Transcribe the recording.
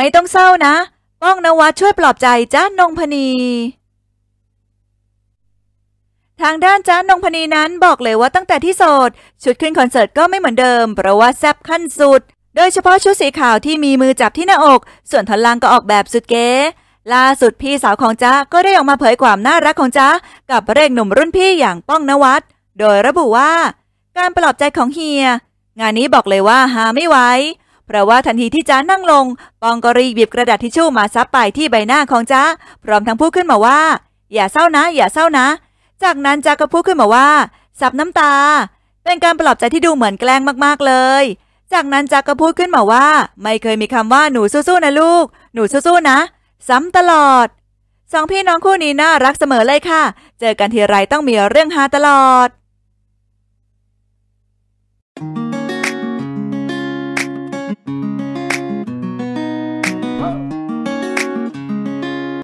ไม่ต้องเศร้านะ ป้องนวัดช่วยปลอบใจจ้านงพนีทางด้านจ้านงพนีนั้นบอกเลยว่าตั้งแต่ที่โสด ชุดขึ้นคอนเสิร์ตก็ไม่เหมือนเดิม เพราะว่าแซบขั้นสุด โดยเฉพาะชุดสีขาวที่มีมือจับที่หน้าอก ส่วนท่อนล่างก็ออกแบบสุดเก๋ล่าสุดพี่สาวของจ้าก็ได้ออกมาเผยความน่ารักของจ้ากับพรกหนุ่มรุ่นพี่อย่างป้องนวัดโดยระบุว่า การปลอบใจของเฮีย งานนี้บอกเลยว่าหาไม่ไหว เพราะว่าทันทีที่จ้านั่งลง ปองก็รีบหยิบกระดาษทิชชู่มาซับไปที่ใบหน้าของจ้าพร้อมทั้งพูดขึ้นมาว่า อย่าเศร้านะ อย่าเศร้านะ จากนั้นจ้าก็พูดขึ้นมาว่า ซับน้ำตา เป็นการปลอบใจที่ดูเหมือนแกล้งมากๆเลย จากนั้นจ้าก็พูดขึ้นมาว่า ไม่เคยมีคำว่าหนูสู้ๆนะลูก หนูสู้ๆนะ ซ้ำตลอดสองพี่น้องคู่นี้น่ารักเสมอเลยค่ะ เจอกันทีไรต้องมีเรื่องฮาตลอด